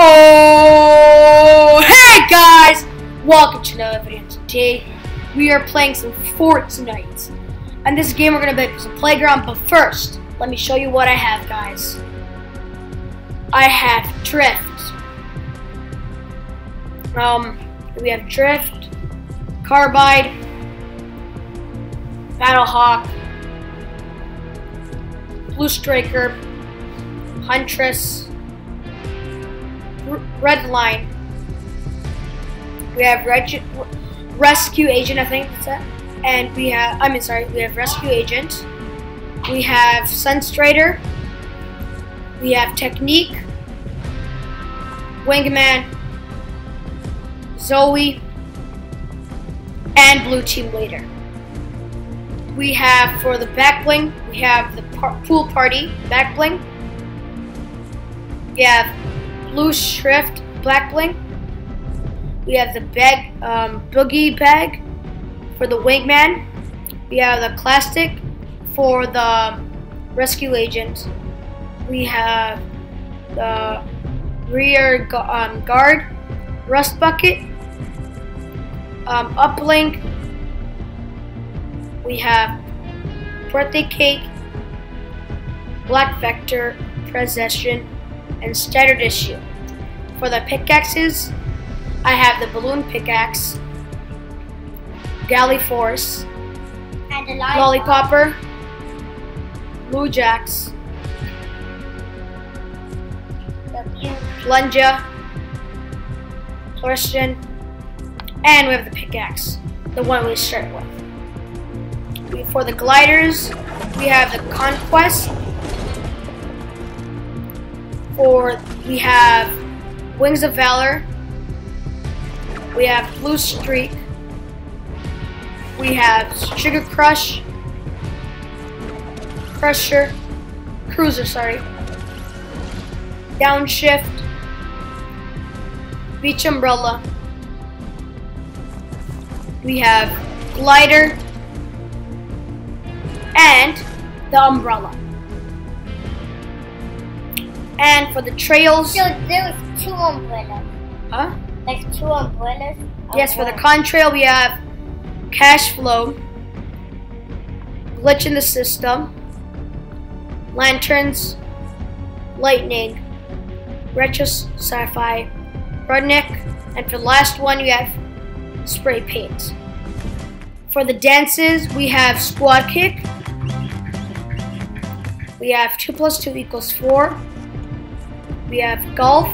Oh, hey guys! Welcome to another video. Today, we are playing some Fortnite. And this game we're going to play some Playground, but first, let me show you what I have, guys. I have Drift. Um, we have Drift, Carbide, Battlehawk, Blue Striker, Huntress, Red Line. We have Rescue Agent, I think that's it. And we have, I mean, sorry, we have Rescue Agent. We have Sunstrider. We have Technique. Wingman. Zoe. And Blue Team Leader. We have, for the back bling, we have the par pool party back bling. We have blue shrift black bling. We have the bag, um, boogie bag for the wingman. We have the plastic for the rescue agent. We have the rear um, guard, rust bucket, um, uplink. We have birthday cake, black vector, possession, and standard issue. For the pickaxes, I have the balloon pickaxe, Gale Force, and the lollipopper, blue jacks, plunger, Fluorescent, and we have the pickaxe, the one we start with. For the gliders, we have the conquest, for we have Wings of Valor, we have Blue Streak, we have Sugar Crush, Crusher, Cruiser, sorry, Downshift, Beach Umbrella, we have Glider, and the Umbrella. And for the trails. So there was two umbrellas. Huh? Like two umbrellas. Yes, for the contrail we have cash flow, glitch in the system, lanterns, lightning, retro sci-fi, redneck, and for the last one we have spray paint. For the dances we have squad kick, we have 2 plus 2 equals 4, we have golf,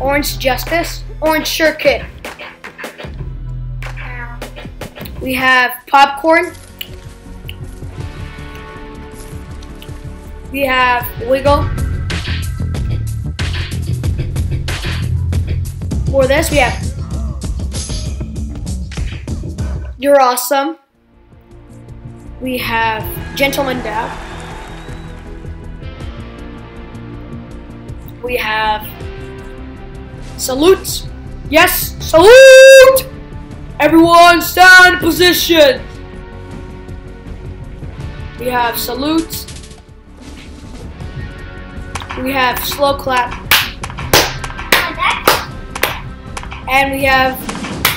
orange justice, orange shirt kit. We have popcorn. We have wiggle. For this, we have You're awesome. We have Gentleman Dab. We have Salute. Yes, salute! Everyone stand in position. We have salute. We have slow clap. And we have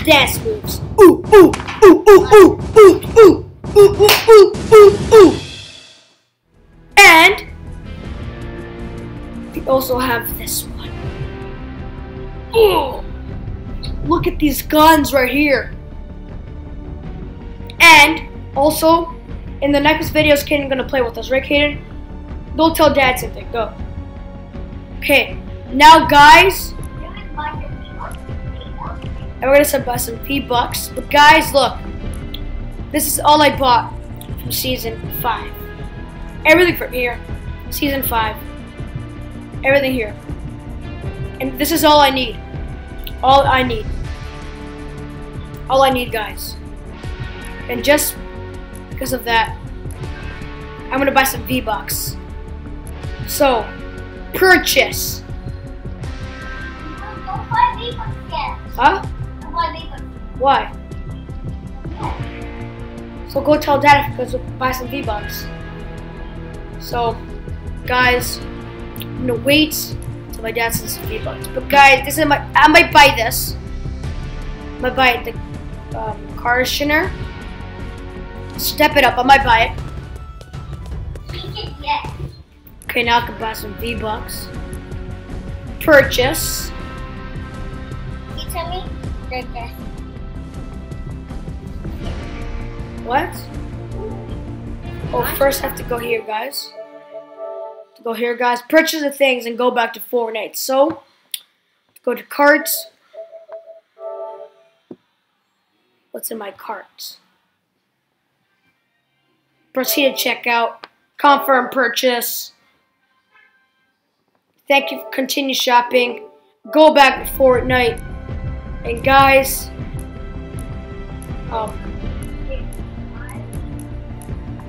dance moves. Ooh, ooh, ooh, ooh, ooh, ooh, ooh, ooh, ooh, ooh, ooh, ooh. And also have this one. Oh, look at these guns right here. And also, in the next videos, Kaden gonna play with us, right, Kaden? Go tell Dad something. Go. Okay. Now, guys, and we're gonna buy some P bucks. But guys, look, this is all I bought from season five. Everything from here, season five. Everything here. And this is all I need. All I need. All I need, guys. And just because of that, I'm gonna buy some V-Bucks. So, purchase. Huh? Why? So go tell dad because we'll buy some V-Bucks. So, guys, I'm gonna wait So my dad sends some V-Bucks. But guys, this is my I might buy this. I might buy the um, Karshiner. Step it up, I might buy it. Okay, now I can buy some V-Bucks. Purchase. You tell me yes. What? Oh, first I have to go here, guys. Go here, guys. Purchase the things and go back to Fortnite. So, go to carts. What's in my carts? Proceed to checkout. Confirm purchase. Thank you. Continue shopping. Go back to Fortnite. And guys, um,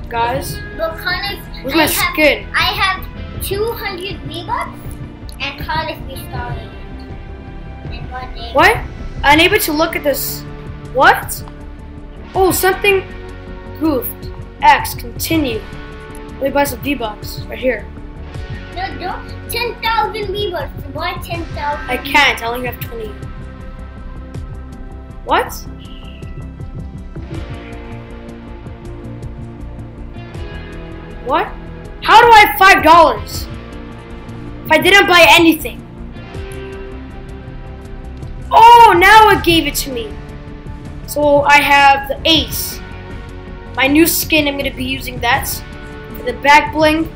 guys, where's my skin? I have 200 V-Bucks and restarting in one day. What? Unable to look at this. What? Oh, something goofed. X, continue. Let me buy some V-Bucks right here. No, no, 10,000 V-Bucks. Why 10,000? I can't, I only have 20. What? What? How do I have five dollars? If I didn't buy anything. Oh, now it gave it to me. So I have the ace. My new skin, I'm gonna be using that. For the back bling,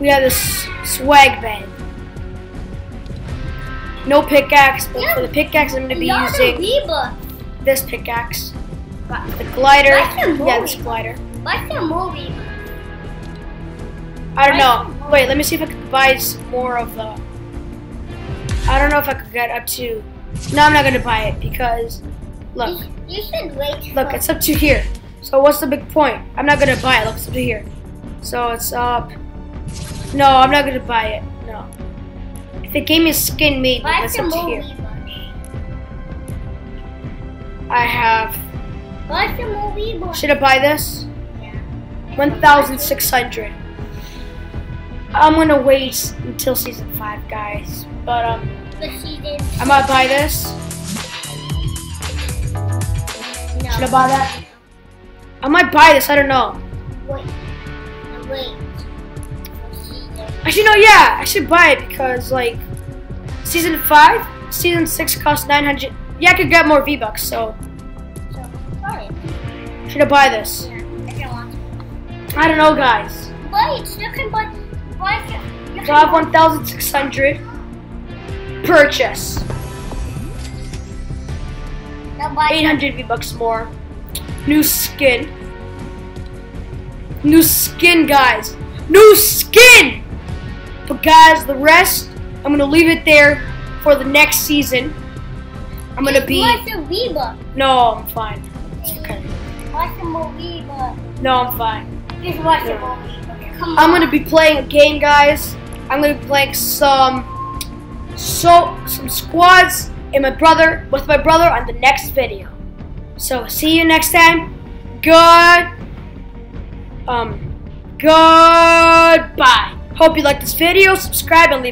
we have this swag band. No pickaxe, but for the pickaxe, I'm gonna be using this pickaxe. The glider, yeah, this glider. What's the movie? I don't know. Wait, let me see if I can buy some more of the. I don't know if I could get up to. No, I'm not gonna buy it because, look, You, should wait. look, it's up to here. So what's the big point? I'm not gonna buy it. Look, it's up to here. So it's up. No, I'm not gonna buy it. No. If it gave me a skin, maybe. It's up to here. I have. What's the movie? Should I buy this? Yeah. 1,600. I'm gonna wait until season five, guys. But um. I might buy this. No. Should I buy that? I might buy this. I don't know. Wait. Wait. The season. Actually, no. Yeah, I should buy it because like season five, season six costs 900. Yeah, I could get more V bucks. So So, buy it. should I buy this? Yeah. I don't. I don't know, guys. Wait, you can buy. So I have 1,600. Purchase 800 V bucks more. New skin. New skin, guys. New skin! But guys, the rest, I'm gonna leave it there for the next season. I'm gonna be. What's the V-Buck? No, I'm fine. It's okay. Watch the movie, but No, I'm fine. just watch the movie. I'm gonna be playing a game, guys. I'm gonna be playing some, so some squads and my brother with my brother on the next video. So see you next time. Good. Um. Goodbye. Hope you like this video. Subscribe and leave.